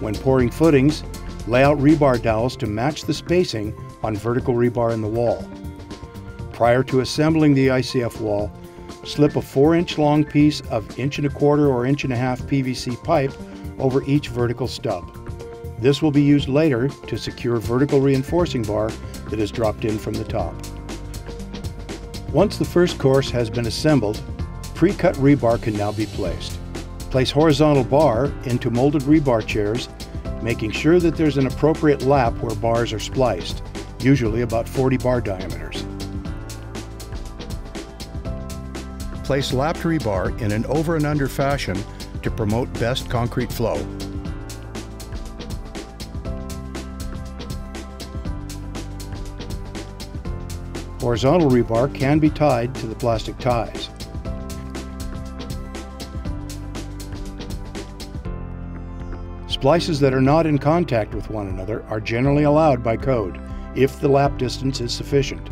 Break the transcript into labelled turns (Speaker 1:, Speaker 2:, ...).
Speaker 1: When pouring footings, lay out rebar dowels to match the spacing on vertical rebar in the wall. Prior to assembling the ICF wall, slip a 4 inch long piece of inch and a quarter or inch and a half PVC pipe over each vertical stub. This will be used later to secure vertical reinforcing bar that is dropped in from the top. Once the first course has been assembled, pre-cut rebar can now be placed. Place horizontal bar into molded rebar chairs, making sure that there's an appropriate lap where bars are spliced, usually about 40 bar diameters. Place lapped rebar in an over and under fashion to promote best concrete flow. Horizontal rebar can be tied to the plastic ties. Splices that are not in contact with one another are generally allowed by code if the lap distance is sufficient.